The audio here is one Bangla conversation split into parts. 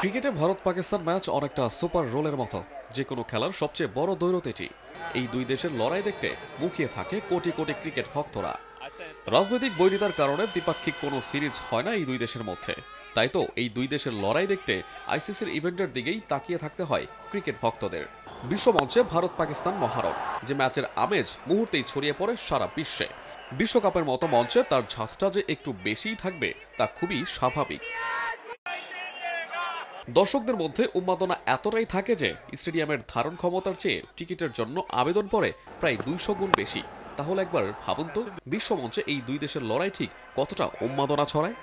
ক্রিকেটে ভারত পাকিস্তান ম্যাচ অনেকটা সুপার রোলের মতো। যে কোনো খেলার সবচেয়ে বড় দৈরত এটি। এই দুই দেশের লড়াই দেখতে মুখিয়ে থাকে কোটি কোটি ক্রিকেট ভক্তরা। রাজনৈতিক বৈরিতার কারণে দ্বিপাক্ষিক কোনো সিরিজ হয় না এই দুই দেশের মধ্যে। তাই তো এই দুই দেশের লড়াই দেখতে আইসিসির ইভেন্টের দিকেই তাকিয়ে থাকতে হয় ক্রিকেট ভক্তদের। বিশ্বমঞ্চে ভারত পাকিস্তান মহারণ যে ম্যাচের আমেজ মুহূর্তেই ছড়িয়ে পড়ে সারা বিশ্বে। বিশ্বকাপের মতো মঞ্চে তার ঝাঁসটা যে একটু বেশিই থাকবে তা খুবই স্বাভাবিক। দর্শকদের মধ্যে উন্মাদনা এতটাই থাকে যে স্টেডিয়ামের ধারণ ক্ষমতার চেয়ে টিকিটের জন্য আবেদন পড়ে প্রায় দুইশো গুণ বেশি। তাহলে একবার ভাবুন তো, বিশ্বমঞ্চে এই দুই দেশের লড়াই ঠিক কতটা উন্মাদনা ছড়ায়?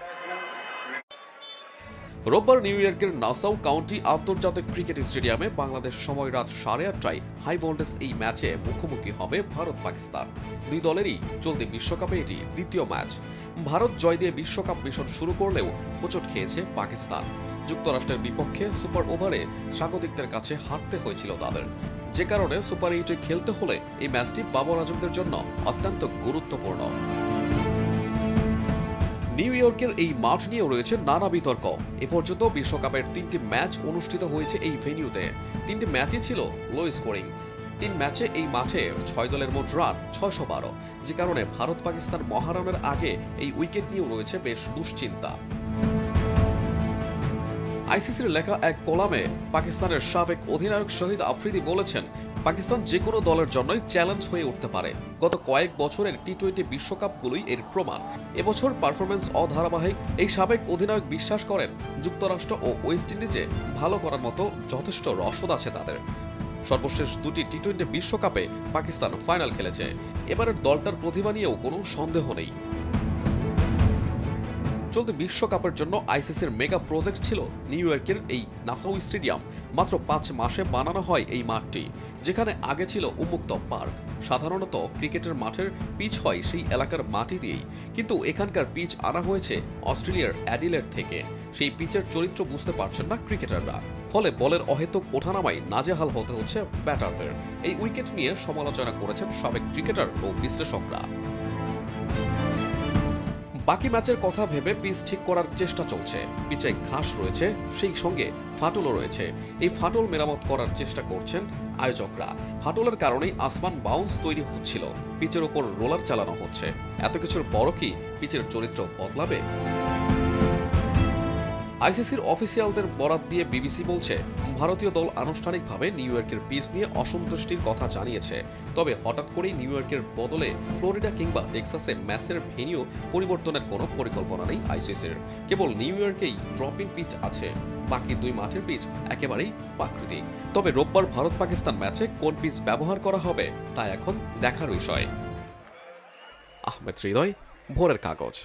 রোববার নিউ ইয়র্কের নাসাউ কাউন্টি আন্তর্জাতিক ক্রিকেট স্টেডিয়ামে বাংলাদেশ সময় রাত সাড়ে আটটায় হাই ভোল্টেজ এই ম্যাচে মুখোমুখি হবে ভারত পাকিস্তান। দুই দলেরই চলতি বিশ্বকাপে এটি দ্বিতীয় ম্যাচ। ভারত জয় দিয়ে বিশ্বকাপ মিশন শুরু করলেও হোঁচট খেয়েছে পাকিস্তান। যুক্তরাষ্ট্রের বিপক্ষে সুপার ওভারে স্বাগতিকদের কাছে হারতে হয়েছিল তাদের। যে কারণে সুপার এইটে খেলতে হলে এই ম্যাচটি বাবর আজমদের জন্য অত্যন্ত গুরুত্বপূর্ণ। নিউ ইয়র্কের এই মাঠ নিয়েও রয়েছে নানা বিতর্ক। এ পর্যন্ত বিশ্বকাপের তিনটি ম্যাচ অনুষ্ঠিত হয়েছে এই ভেনিউতে। তিনটি ম্যাচই ছিল লো স্কোরিং। তিন ম্যাচে এই মাঠে ছয় দলের মোট রান, ছয়শো বারো। যে কারণে ভারত পাকিস্তান মহারণের আগে এই উইকেট নিয়েও রয়েছে বেশ দুশ্চিন্তা। আইসিসির লেখা এক কলামে পাকিস্তানের সাবেক অধিনায়ক শহীদ আফ্রিদি বলেছেন, পাকিস্তান যে কোনো দলের জন্যই চ্যালেঞ্জ হয়ে উঠতে পারে। গত কয়েক বছরের টি টোয়েন্টি বিশ্বকাপগুলোই এর প্রমাণ। এবছর পারফরমেন্স অধারাবাহিক, এই সাবেক অধিনায়ক বিশ্বাস করেন, যুক্তরাষ্ট্র ও ওয়েস্ট ইন্ডিজে ভালো করার মতো যথেষ্ট রসদ আছে তাদের। সর্বশেষ দুটি টি টোয়েন্টি বিশ্বকাপে পাকিস্তান ফাইনাল খেলেছে। এবারের দলটার প্রতিভা নিয়েও কোনো সন্দেহ নেই। চলতি বিশ্বকাপের জন্য আইসিসির মেগা প্রজেক্ট ছিল নিউ ইয়র্কের এই নাসাউ স্টেডিয়াম। মাত্র পাঁচ মাসে বানানো হয় এই মাঠটি, যেখানে আগে ছিল উন্মুক্ত পার্ক। সাধারণত ক্রিকেটের মাঠের পিচ হয় সেই এলাকার মাটি দিয়েই, কিন্তু এখানকার পিচ আনা হয়েছে অস্ট্রেলিয়ার অ্যাডিলেট থেকে। সেই পিচের চরিত্র বুঝতে পারছেন না ক্রিকেটাররা। ফলে বলের অহেতুক ওঠানামায় নাজেহাল হতে হচ্ছে ব্যাটারদের। এই উইকেট নিয়ে সমালোচনা করেছেন সাবেক ক্রিকেটার ও বিশ্লেষকরা। বাকি ম্যাচের কথা ভেবে পিচ ঠিক করার চেষ্টা চলছে। পিচে ঘাস রয়েছে, সেই সঙ্গে ফাটলও রয়েছে। এই ফাটল মেরামত করার চেষ্টা করছেন আয়োজকরা। ফাটলের কারণেই আসমান বাউন্স তৈরি হচ্ছিল। পিচের ওপর রোলার চালানো হচ্ছে। এত কিছুর বড় কি পিচের চরিত্র বদলাবে? আইসিসির অফিসিয়ালদের বরাত দিয়ে বিবিসি বলছে, ভারতীয় দল আনুষ্ঠানিকভাবে নিউ ইয়র্কের পিচ নিয়ে অসন্তুষ্টির কথা জানিয়েছে। তবে হঠাৎ করেই নিউ ইয়র্কের বদলে ফ্লোরিডা কিংবা টেক্সাসে ম্যাচের ভেনিউ পরিবর্তনের কোনো পরিকল্পনা নেই আইসিসির। কেবল নিউ ইয়র্কেই ড্রপ পিচ আছে, বাকি দুই মাঠের পিচ একেবারেই প্রাকৃতিক। তবে রোববার ভারত পাকিস্তান ম্যাচে কোন পিচ ব্যবহার করা হবে, তা এখন দেখার বিষয়। আহমেদ হৃদয়, ভোরের কাগজ।